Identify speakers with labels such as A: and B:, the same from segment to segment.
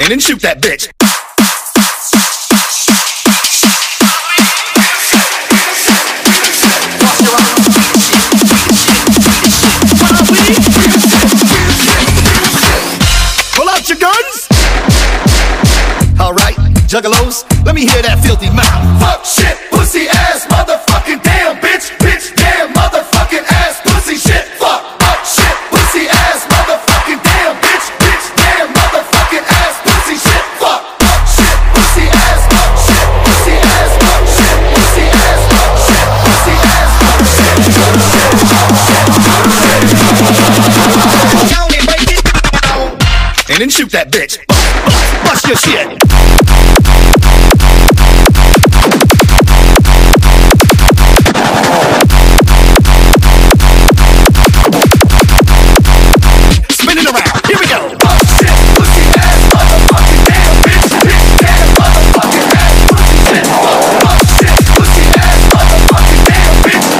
A: and then shoot that bitch. Pull out your guns. All right, juggalos, let me hear that filthy mouth.
B: Fuck shit, pussy ass, motherfucking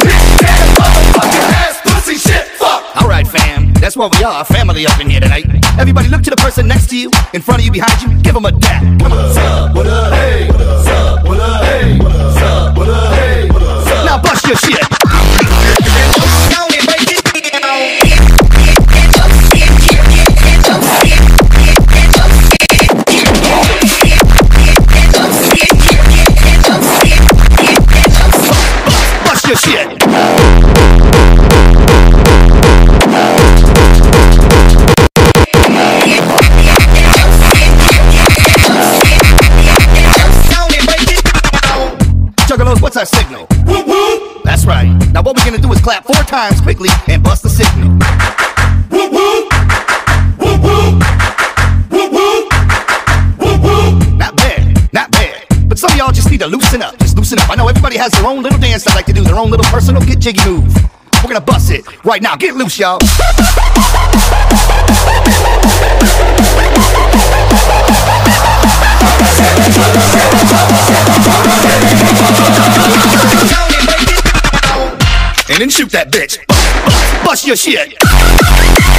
B: bitch, damn motherfucking ass, bitch.
A: Bust shit,
B: fuck.
A: All right, fam. That's what we are. Family up in here tonight. Everybody look to the person next to you, in front of you, behind you. Give them a dap. Come on. Now our signal?
B: Whoop whoop,
A: That's right. Now what we're gonna do is clap four times quickly and bust the signal.
B: whoop whoop, whoop whoop, whoop whoop, whoop whoop.
A: Not bad, not bad. But some of y'all just need to loosen up. Just loosen up. I know everybody has their own little dance they like to do, their own little personal get jiggy move. We're gonna bust it right now. Get loose, y'all. And shoot that bitch. Bust your shit.